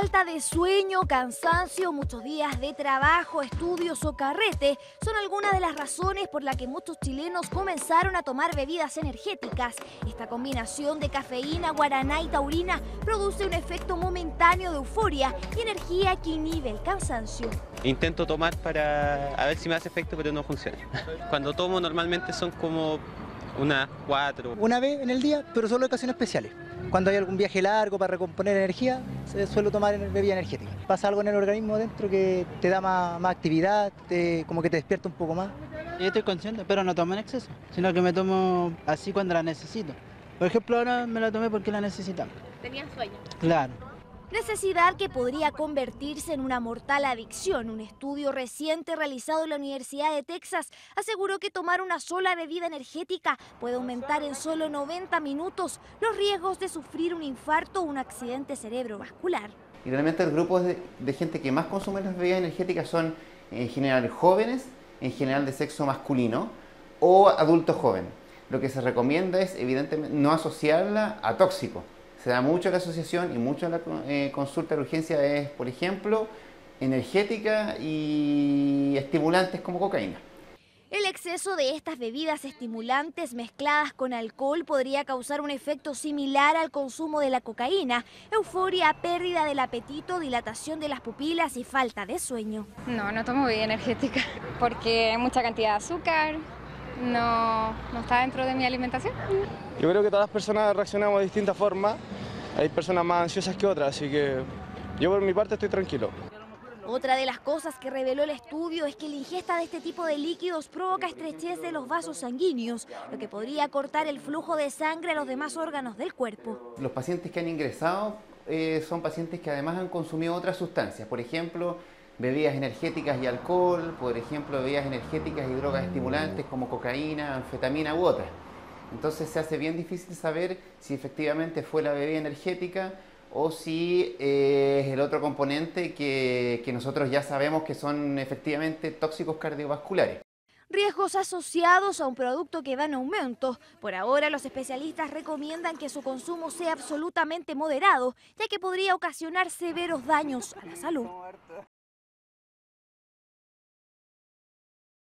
Falta de sueño, cansancio, muchos días de trabajo, estudios o carrete son algunas de las razones por las que muchos chilenos comenzaron a tomar bebidas energéticas. Esta combinación de cafeína, guaraná y taurina produce un efecto momentáneo de euforia y energía que inhibe el cansancio. Intento tomar para a ver si me hace efecto, pero no funciona. Cuando tomo normalmente son como unas cuatro. Una vez en el día, pero solo en ocasiones especiales. Cuando hay algún viaje largo para recomponer energía, se suele tomar bebida energética. Pasa algo en el organismo dentro que te da más, más actividad, te, como que te despierta un poco más. Yo estoy consciente, pero no tomo en exceso, sino que me tomo así cuando la necesito. Por ejemplo, ahora me la tomé porque la necesitaba. ¿Tenías sueño? Claro. Necesidad que podría convertirse en una mortal adicción. Un estudio reciente realizado en la Universidad de Texas aseguró que tomar una sola bebida energética puede aumentar en solo 90 minutos los riesgos de sufrir un infarto o un accidente cerebrovascular. Y realmente el grupo de, gente que más consume las bebidas energéticas son en general jóvenes, en general de sexo masculino o adultos jóvenes. Lo que se recomienda es evidentemente no asociarla a tóxico se da mucho la asociación y mucho la eh, consulta de urgencia es, por ejemplo, energética y estimulantes como cocaína. El exceso de estas bebidas estimulantes mezcladas con alcohol podría causar un efecto similar al consumo de la cocaína, euforia, pérdida del apetito, dilatación de las pupilas y falta de sueño. No, no tomo bebida energética porque hay mucha cantidad de azúcar, no, no está dentro de mi alimentación. Yo creo que todas las personas reaccionamos de distintas formas. Hay personas más ansiosas que otras, así que yo por mi parte estoy tranquilo. Otra de las cosas que reveló el estudio es que la ingesta de este tipo de líquidos provoca estrechez de los vasos sanguíneos, lo que podría cortar el flujo de sangre a los demás órganos del cuerpo. Los pacientes que han ingresado eh, son pacientes que además han consumido otras sustancias, por ejemplo, bebidas energéticas y alcohol, por ejemplo, bebidas energéticas y drogas estimulantes como cocaína, anfetamina u otras. Entonces se hace bien difícil saber si efectivamente fue la bebida energética o si eh, es el otro componente que, que nosotros ya sabemos que son efectivamente tóxicos cardiovasculares riesgos asociados a un producto que va en aumento. Por ahora, los especialistas recomiendan que su consumo sea absolutamente moderado, ya que podría ocasionar severos daños a la salud.